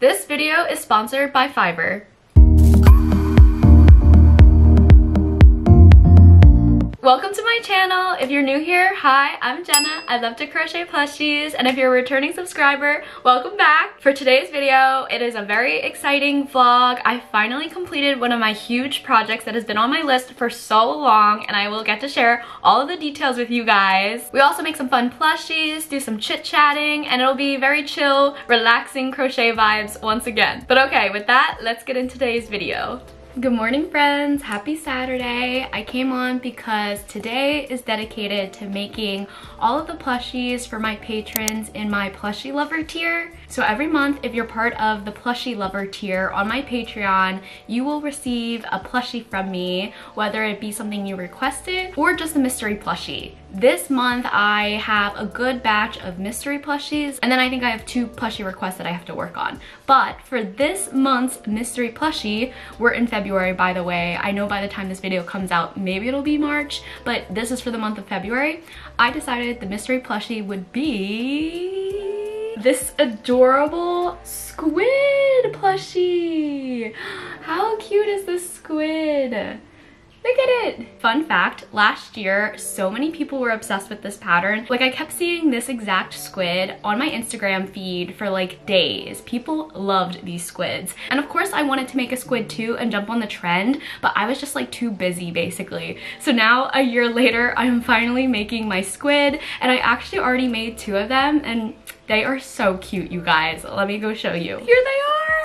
This video is sponsored by Fiverr. Welcome to my channel. If you're new here, hi, I'm Genna. I love to crochet plushies. And if you're a returning subscriber, welcome back. For today's video, it is a very exciting vlog. I finally completed one of my huge projects that has been on my list for so long and I will get to share all of the details with you guys. We also make some fun plushies, do some chit-chatting, and it'll be very chill, relaxing crochet vibes once again. But okay, with that, let's get into today's video. Good morning friends, happy Saturday. I came on because today is dedicated to making all of the plushies for my patrons in my plushie lover tier. So every month, if you're part of the plushie lover tier on my Patreon, you will receive a plushie from me, whether it be something you requested or just a mystery plushie. This month, I have a good batch of mystery plushies, and then I think I have two plushie requests that I have to work on. But for this month's mystery plushie, we're in February, by the way. I know by the time this video comes out, maybe it'll be March, but this is for the month of February. I decided the mystery plushie would be this adorable squid plushie. How cute is this squid? Look at it! Fun fact, last year, so many people were obsessed with this pattern. Like I kept seeing this exact squid on my Instagram feed for like days. People loved these squids. And of course I wanted to make a squid too and jump on the trend, but I was just like too busy basically. So now a year later, I'm finally making my squid and I actually already made two of them and they are so cute, you guys. Let me go show you. Here they are!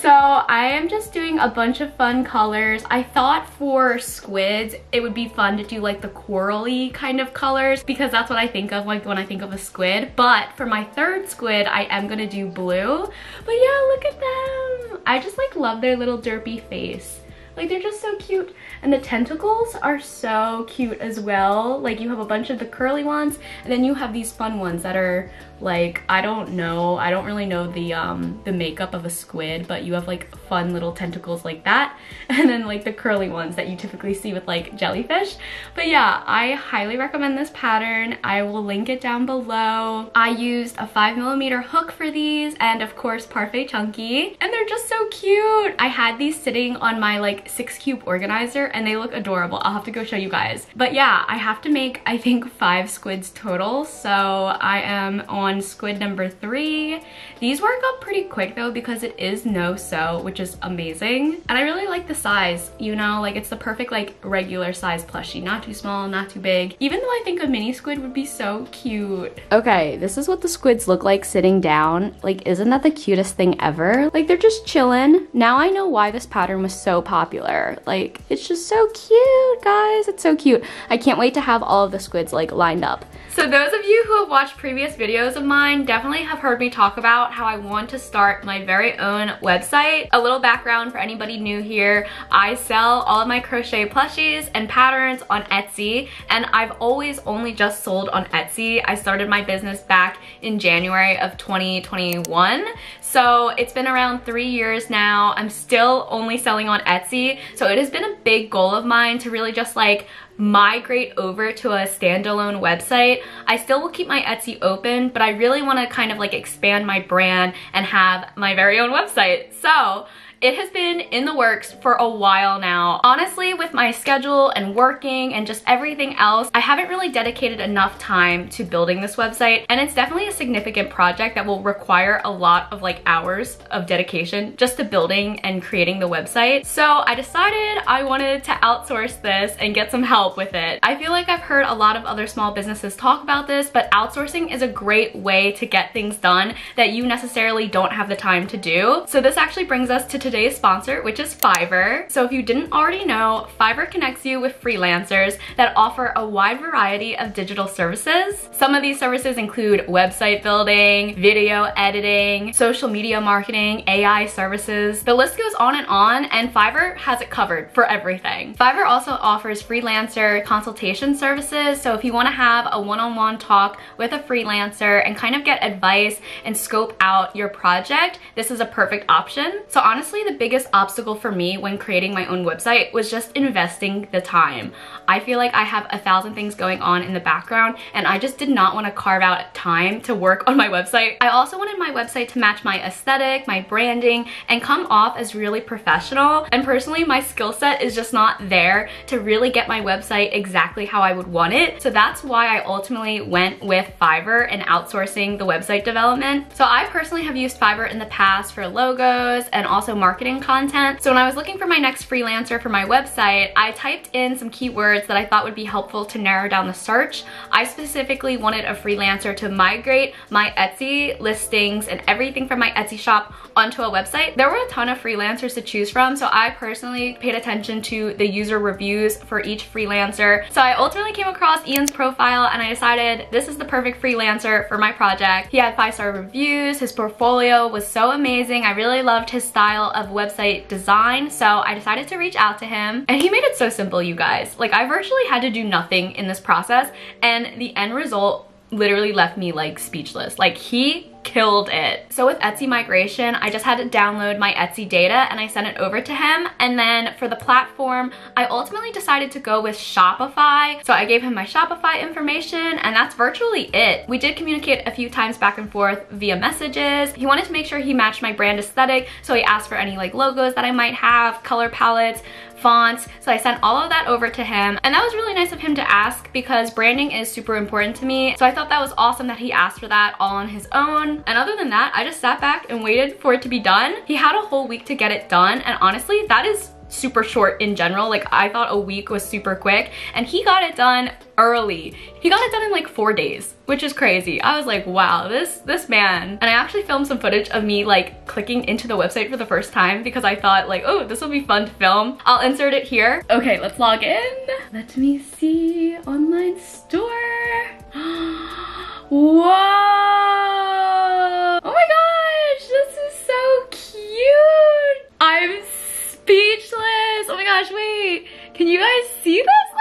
So I am just doing a bunch of fun colors. I thought for squids, it would be fun to do like the corally kind of colors because that's what I think of like when I think of a squid. But for my third squid, I am gonna do blue. But yeah, look at them. I just like love their little derpy face. Like they're just so cute. And the tentacles are so cute as well. Like you have a bunch of the curly ones and then you have these fun ones that are like I don't know. I don't really know the um the makeup of a squid but you have like fun little tentacles like that. And then like the curly ones that you typically see with like jellyfish. But yeah I highly recommend this pattern. I will link it down below. I used a five millimeter hook for these and of course Parfait Chunky. And they're just so cute. I had these sitting on my like six cube organizer and they look adorable. I'll have to go show you guys. But yeah I have to make I think five squids total. So I am on on squid number three. These work up pretty quick though because it is no sew, which is amazing. And I really like the size, you know, like it's the perfect like regular size plushie. Not too small, not too big. Even though I think a mini squid would be so cute. Okay, this is what the squids look like sitting down. Like, isn't that the cutest thing ever? Like, they're just chilling. Now I know why this pattern was so popular. Like, it's just so cute, guys. It's so cute. I can't wait to have all of the squids like lined up. So those of you who have watched previous videos of mine definitely have heard me talk about how I want to start my very own website. A little background for anybody new here, I sell all of my crochet plushies and patterns on Etsy and I've always only just sold on Etsy. I started my business back in January of 2021. So it's been around three years now. I'm still only selling on Etsy. So it has been a big goal of mine to really just like migrate over to a standalone website. I still will keep my Etsy open, but I really wanna kind of like expand my brand and have my very own website. So it has been in the works for a while now. Honestly, with my schedule and working and just everything else, I haven't really dedicated enough time to building this website. And it's definitely a significant project that will require a lot of like hours of dedication just to building and creating the website. So I decided I wanted to outsource this and get some help with it. I feel like I've heard a lot of other small businesses talk about this, but outsourcing is a great way to get things done that you necessarily don't have the time to do. So this actually brings us to today's sponsor, which is Fiverr. So if you didn't already know, Fiverr connects you with freelancers that offer a wide variety of digital services. Some of these services include website building, video editing, social media marketing, AI services. The list goes on and on and Fiverr has it covered for everything. Fiverr also offers freelancer consultation services. So if you wanna have a one-on-one -on -one talk with a freelancer and kind of get advice and scope out your project, this is a perfect option. So honestly, honestly, the biggest obstacle for me when creating my own website was just investing the time. I feel like I have a thousand things going on in the background and I just did not want to carve out time to work on my website. I also wanted my website to match my aesthetic, my branding, and come off as really professional. And personally, my skill set is just not there to really get my website exactly how I would want it. So that's why I ultimately went with Fiverr and outsourcing the website development. So I personally have used Fiverr in the past for logos and also marketing content. So when I was looking for my next freelancer for my website, I typed in some keywords that I thought would be helpful to narrow down the search. I specifically wanted a freelancer to migrate my Etsy listings and everything from my Etsy shop onto a website. There were a ton of freelancers to choose from, so I personally paid attention to the user reviews for each freelancer. So I ultimately came across Ian's profile and I decided this is the perfect freelancer for my project. He had five-star reviews, his portfolio was so amazing. I really loved his style of website design, so I decided to reach out to him. And he made it so simple, you guys. Like, I virtually had to do nothing in this process, and the end result literally left me like speechless. Like he killed it. So with Etsy migration, I just had to download my Etsy data and I sent it over to him. And then for the platform, I ultimately decided to go with Shopify. So I gave him my Shopify information and that's virtually it. We did communicate a few times back and forth via messages. He wanted to make sure he matched my brand aesthetic. So he asked for any like logos that I might have, color palettes, fonts. So I sent all of that over to him and that was really nice of him to ask because branding is super important to me. So I thought that was awesome that he asked for that all on his own. And other than that, I just sat back and waited for it to be done. He had a whole week to get it done and honestly, that is super short in general. Like I thought a week was super quick and he got it done early. He got it done in like four days, which is crazy. I was like, wow, this, this man. And I actually filmed some footage of me like clicking into the website for the first time because I thought like, oh, this will be fun to film. I'll insert it here. Okay, let's log in. Let me see online store. Whoa! Oh my gosh, this is so cute. I'm speechless. Oh my gosh, wait. Can you guys see this?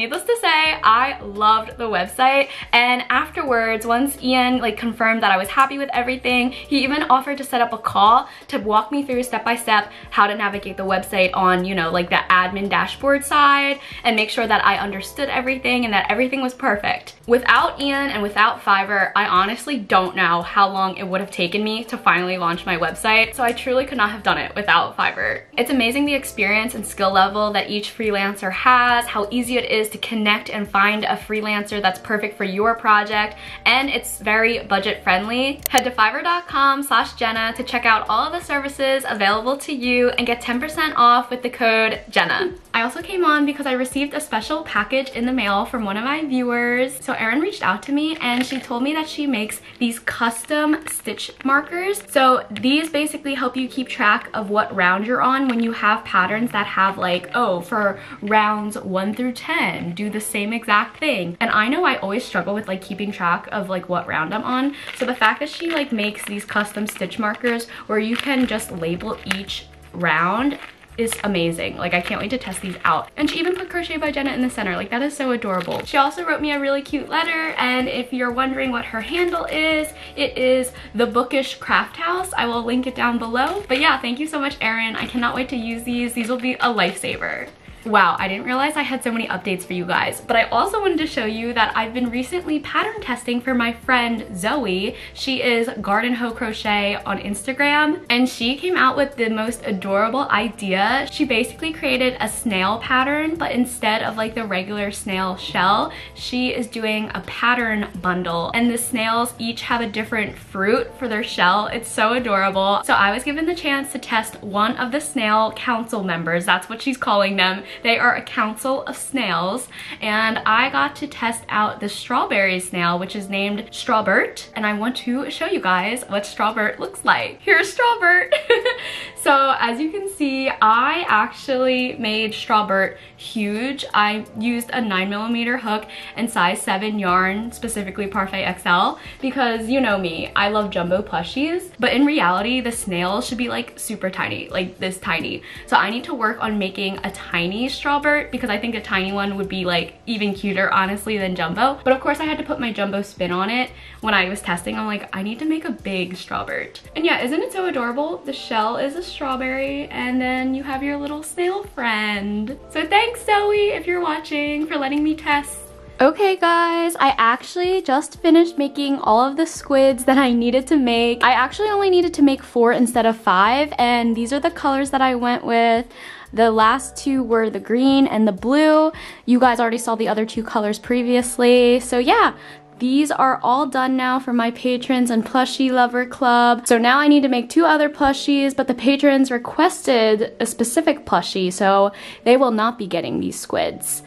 Needless to say, I loved the website and afterwards, once Ian like confirmed that I was happy with everything, he even offered to set up a call to walk me through step by step how to navigate the website on, you know, like the admin dashboard side and make sure that I understood everything and that everything was perfect. Without Ian and without Fiverr, I honestly don't know how long it would have taken me to finally launch my website. So I truly could not have done it without Fiverr. It's amazing the experience and skill level that each freelancer has, how easy it is to connect and find a freelancer that's perfect for your project, and it's very budget friendly. Head to fiverr.com slash Genna to check out all of the services available to you and get 10% off with the code Genna. I also came on because I received a special package in the mail from one of my viewers. So Erin reached out to me and she told me that she makes these custom stitch markers. So these basically help you keep track of what round you're on when you have patterns that have like, oh, for rounds one through 10, do the same exact thing. And I know I always struggle with like keeping track of like what round I'm on. So the fact that she like makes these custom stitch markers where you can just label each round is amazing. Like I can't wait to test these out. And she even put Crochet by Genna in the center. Like that is so adorable. She also wrote me a really cute letter and if you're wondering what her handle is, it is The Bookish Craft House. I will link it down below. But yeah, thank you so much, Erin. I cannot wait to use these. These will be a lifesaver. Wow, I didn't realize I had so many updates for you guys, but I also wanted to show you that I've been recently pattern testing for my friend Zoe. She is Garden Hoe Crochet on Instagram, and she came out with the most adorable idea. She basically created a snail pattern, but instead of like the regular snail shell, she is doing a pattern bundle, and the snails each have a different fruit for their shell. It's so adorable. So I was given the chance to test one of the snail council members, that's what she's calling them, they are a council of snails and I got to test out the strawberry snail which is named Strawbert and I want to show you guys what Strawbert looks like. Here's Strawbert. so as you can see I actually made Strawbert huge. I used a 9 millimeter hook and size 7 yarn, specifically Parfait XL, because you know me, I love jumbo plushies. But in reality, the snail should be like super tiny, like this tiny. So I need to work on making a tiny mini Strawbert because I think a tiny one would be like even cuter honestly than Jumbo. But of course I had to put my Jumbo spin on it when I was testing. I'm like, I need to make a big Strawbert. And yeah, isn't it so adorable? The shell is a strawberry and then you have your little snail friend. So thanks Zoe if you're watching for letting me test Okay guys, I actually just finished making all of the squids that I needed to make. I actually only needed to make four instead of five and these are the colors that I went with. The last two were the green and the blue. You guys already saw the other two colors previously. So yeah, these are all done now for my patrons and plushie lover club. So now I need to make two other plushies, but the patrons requested a specific plushie, so they will not be getting these squids.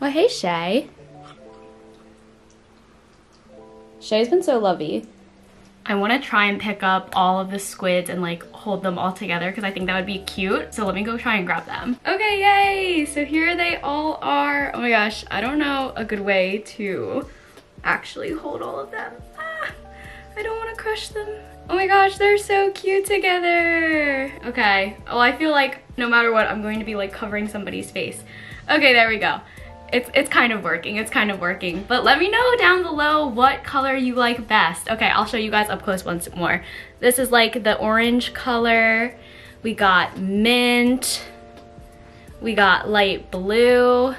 Well, hey, Shay. Shay's been so lovey. I want to try and pick up all of the squids and like hold them all together because I think that would be cute. So let me go try and grab them. Okay, yay! So here they all are. Oh my gosh, I don't know a good way to actually hold all of them. Ah, I don't want to crush them. Oh my gosh, they're so cute together. Okay, well I feel like no matter what, I'm going to be like covering somebody's face. Okay, there we go it's, it's kind of working, it's kind of working. But let me know down below what color you like best. Okay, I'll show you guys up close once more. This is like the orange color. We got mint. We got light blue.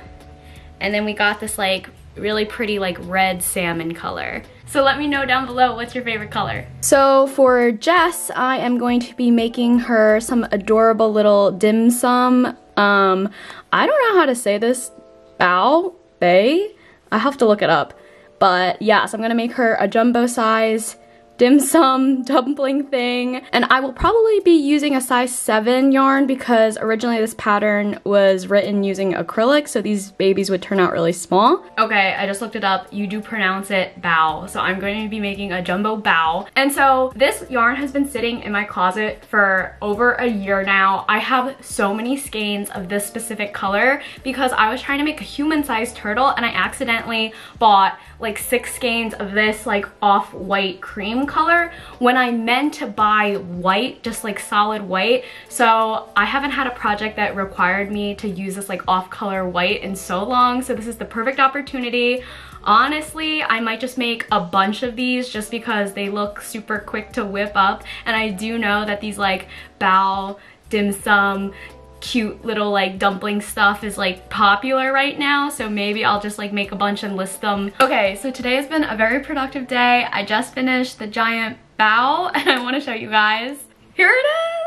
And then we got this like really pretty like red salmon color. So let me know down below what's your favorite color. So for Jess, I am going to be making her some adorable little dim sum. Um, I don't know how to say this Bao Bay. Eh? I have to look it up. But yes, I'm gonna make her a jumbo size dim sum dumpling thing. And I will probably be using a size 7 yarn because originally this pattern was written using acrylic, so these babies would turn out really small. Okay, I just looked it up. You do pronounce it bow, So I'm going to be making a jumbo bao. And so this yarn has been sitting in my closet for over a year now. I have so many skeins of this specific color because I was trying to make a human-sized turtle and I accidentally bought like six skeins of this like off-white cream color when I meant to buy white, just like solid white. So I haven't had a project that required me to use this like off-color white in so long. So this is the perfect opportunity. Honestly, I might just make a bunch of these just because they look super quick to whip up. And I do know that these like bao dim sum cute little like dumpling stuff is like popular right now so maybe I'll just like make a bunch and list them. Okay so today has been a very productive day. I just finished the giant bao and I want to show you guys. Here it is!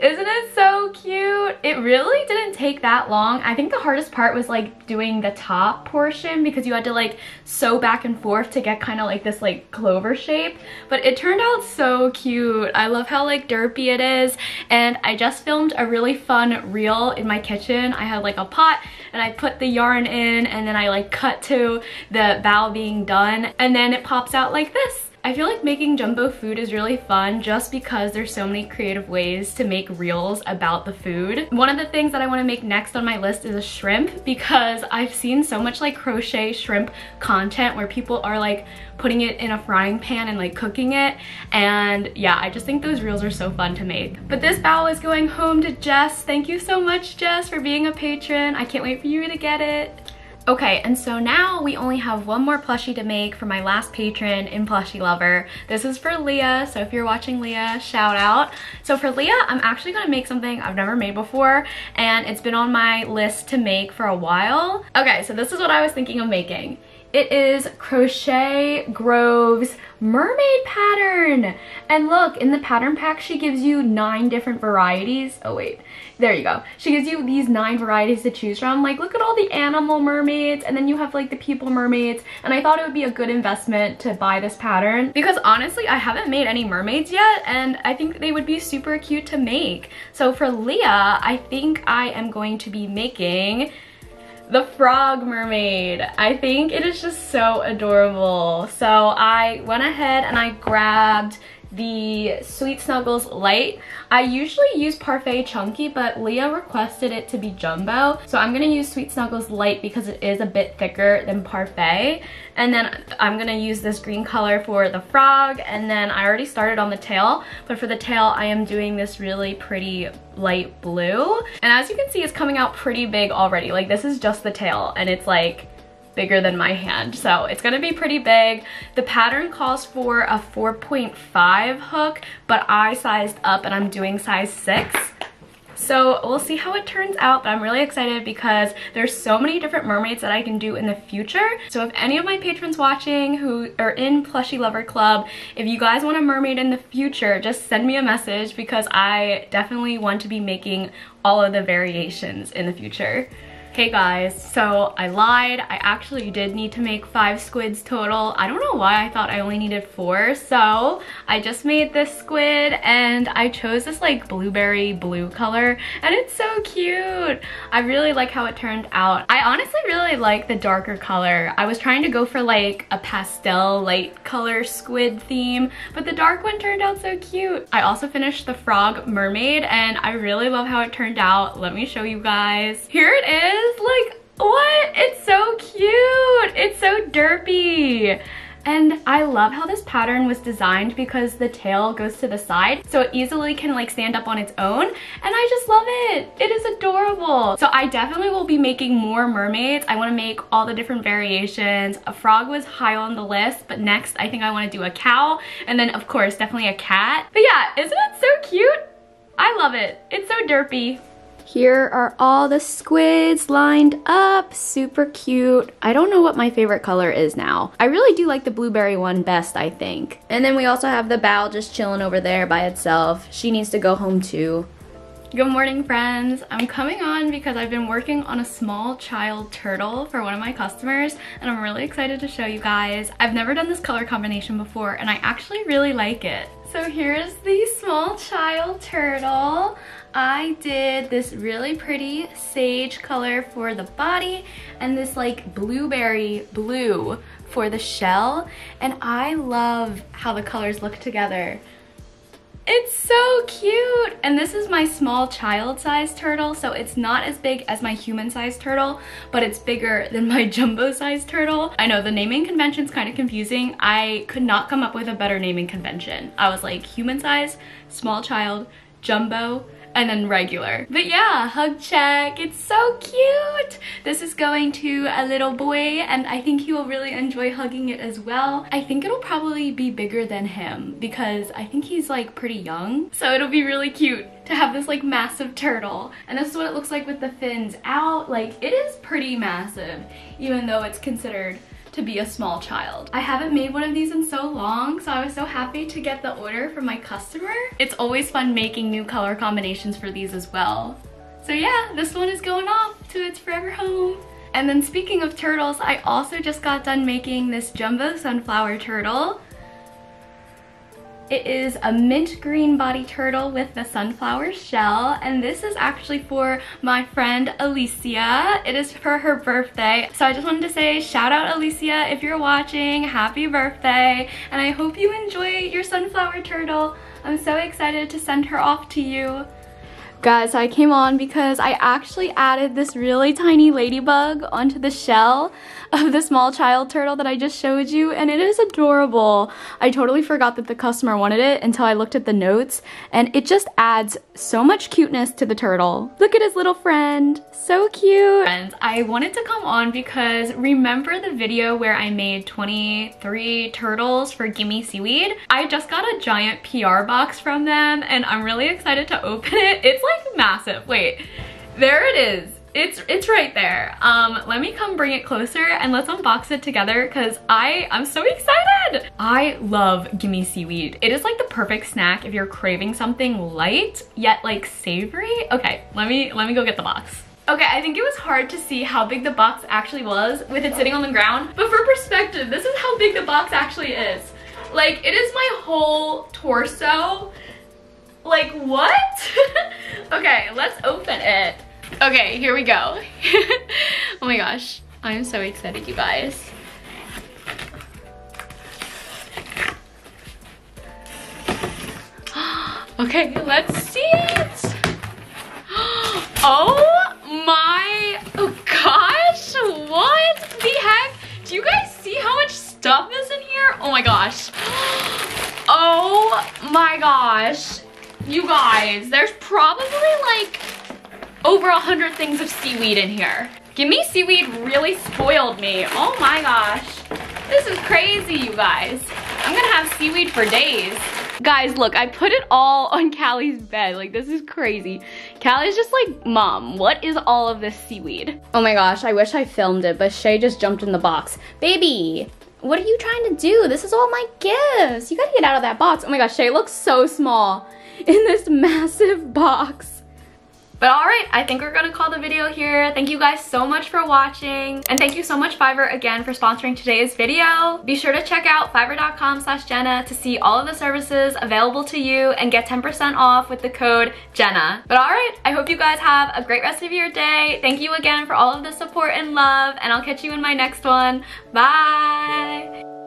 Isn't it so cute? It really didn't take that long. I think the hardest part was like doing the top portion because you had to like sew back and forth to get kind of like this like clover shape. But it turned out so cute. I love how like derpy it is. And I just filmed a really fun reel in my kitchen. I had like a pot and I put the yarn in and then I like cut to the bao being done. And then it pops out like this. I feel like making jumbo food is really fun just because there's so many creative ways to make reels about the food. One of the things that I want to make next on my list is a shrimp because I've seen so much like crochet shrimp content where people are like putting it in a frying pan and like cooking it and yeah I just think those reels are so fun to make. But this bao is going home to Jess. Thank you so much Jess for being a patron. I can't wait for you to get it. Okay, and so now we only have one more plushie to make for my last patron in Plushie Lover. This is for Leah, so if you're watching Leah, shout out. So for Leah, I'm actually gonna make something I've never made before, and it's been on my list to make for a while. Okay, so this is what I was thinking of making. It is Crochet Grove's mermaid pattern. And look, in the pattern pack, she gives you nine different varieties. Oh wait, there you go. She gives you these nine varieties to choose from. Like, look at all the animal mermaids, and then you have like the people mermaids. And I thought it would be a good investment to buy this pattern because honestly, I haven't made any mermaids yet, and I think they would be super cute to make. So for Leah, I think I am going to be making the frog mermaid. I think it is just so adorable. So I went ahead and I grabbed the Sweet Snuggles Light. I usually use Parfait Chunky, but Leah requested it to be jumbo. So I'm gonna use Sweet Snuggles Light because it is a bit thicker than Parfait. And then I'm gonna use this green color for the frog. And then I already started on the tail, but for the tail, I am doing this really pretty light blue. And as you can see, it's coming out pretty big already. Like this is just the tail and it's like bigger than my hand. So it's gonna be pretty big. The pattern calls for a 4.5 hook, but I sized up and I'm doing size six. So we'll see how it turns out, but I'm really excited because there's so many different mermaids that I can do in the future. So if any of my patrons watching who are in Plushie Lover Club, if you guys want a mermaid in the future, just send me a message because I definitely want to be making all of the variations in the future. Hey guys, so I lied. I actually did need to make five squids total. I don't know why I thought I only needed four. So I just made this squid and I chose this like blueberry blue color and it's so cute. I really like how it turned out. I honestly really like the darker color. I was trying to go for like a pastel light color squid theme, but the dark one turned out so cute. I also finished the frog mermaid and I really love how it turned out. Let me show you guys. Here it is is like, what? It's so cute. It's so derpy. And I love how this pattern was designed because the tail goes to the side so it easily can like stand up on its own and I just love it. It is adorable. So I definitely will be making more mermaids. I want to make all the different variations. A frog was high on the list but next I think I want to do a cow and then of course definitely a cat. But yeah, isn't it so cute? I love it. It's so derpy. Here are all the squids lined up, super cute. I don't know what my favorite color is now. I really do like the blueberry one best, I think. And then we also have the bao just chilling over there by itself. She needs to go home too. Good morning friends. I'm coming on because I've been working on a small child turtle for one of my customers and I'm really excited to show you guys. I've never done this color combination before and I actually really like it. So here's the small child turtle. I did this really pretty sage color for the body and this like blueberry blue for the shell. And I love how the colors look together. It's so cute! And this is my small child size turtle, so it's not as big as my human-sized turtle, but it's bigger than my jumbo-sized turtle. I know the naming convention's kind of confusing. I could not come up with a better naming convention. I was like human size, small child, jumbo, and then regular. But yeah, hug check. It's so cute. This is going to a little boy and I think he will really enjoy hugging it as well. I think it'll probably be bigger than him because I think he's like pretty young. So it'll be really cute to have this like massive turtle. And this is what it looks like with the fins out. Like it is pretty massive even though it's considered to be a small child. I haven't made one of these in so long, so I was so happy to get the order from my customer. It's always fun making new color combinations for these as well. So yeah, this one is going off to its forever home. And then speaking of turtles, I also just got done making this jumbo sunflower turtle. It is a mint green body turtle with the sunflower shell and this is actually for my friend Alicia. It is for her birthday. So I just wanted to say shout out Alicia if you're watching. Happy birthday and I hope you enjoy your sunflower turtle. I'm so excited to send her off to you. Guys, I came on because I actually added this really tiny ladybug onto the shell of the small child turtle that I just showed you and it is adorable. I totally forgot that the customer wanted it until I looked at the notes and it just adds so much cuteness to the turtle. Look at his little friend, so cute. Friends, I wanted to come on because remember the video where I made 23 turtles for Gimme Seaweed? I just got a giant PR box from them and I'm really excited to open it. It's like massive. Wait, there it is. It's it's right there. Um, let me come bring it closer and let's unbox it together because I I'm so excited. I love Gimme Seaweed. It is like the perfect snack if you're craving something light yet like savory. Okay, let me let me go get the box. Okay, I think it was hard to see how big the box actually was with it sitting on the ground. But for perspective, this is how big the box actually is. Like, it is my whole torso. Like, what? okay, let's open it. Okay, here we go. oh my gosh, I'm so excited, you guys. Okay, let's see it. Oh my gosh, what the heck? Do you guys see how much stuff is in here? Oh my gosh. Oh my gosh. You guys, there's probably like over a hundred things of seaweed in here. Gimme Seaweed really spoiled me. Oh my gosh. This is crazy, you guys. I'm gonna have seaweed for days. Guys, look, I put it all on Callie's bed. Like, this is crazy. Callie's just like, Mom, what is all of this seaweed? Oh my gosh, I wish I filmed it, but Shay just jumped in the box. Baby, what are you trying to do? This is all my gifts. You gotta get out of that box. Oh my gosh, Shay looks so small in this massive box. But alright, I think we're gonna call the video here. Thank you guys so much for watching. And thank you so much Fiverr again for sponsoring today's video. Be sure to check out fiverr.com slash Genna to see all of the services available to you and get 10% off with the code Genna. But alright, I hope you guys have a great rest of your day. Thank you again for all of the support and love and I'll catch you in my next one. Bye!